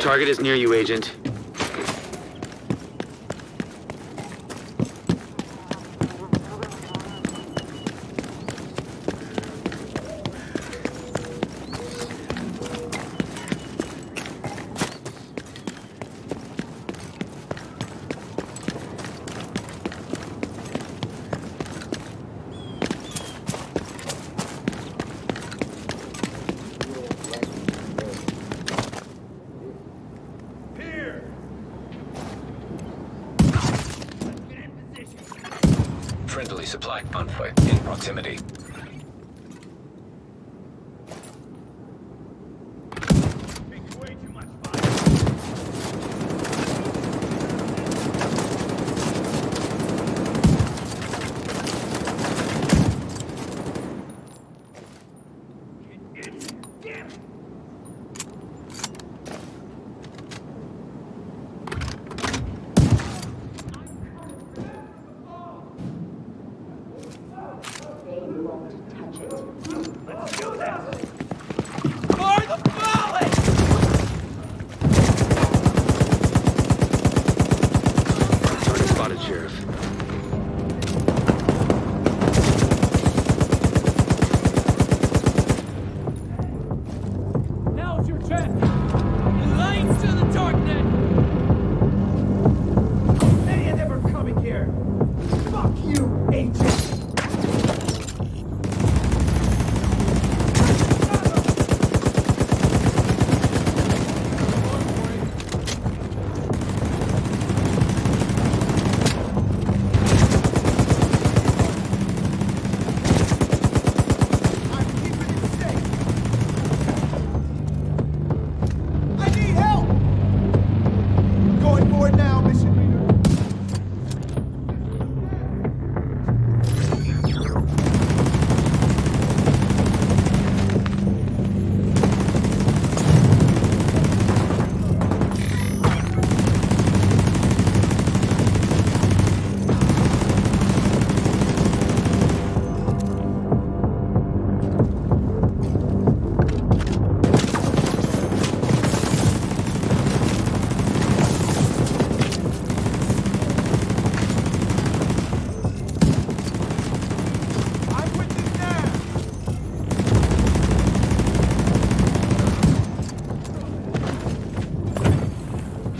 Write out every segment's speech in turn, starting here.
Target is near you, Agent. Friendly supply convoy in proximity.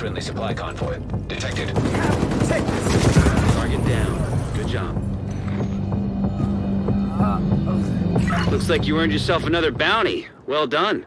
Friendly supply convoy detected. Target down. Good job. Ah, Looks like you earned yourself another bounty. Well done.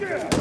Yeah!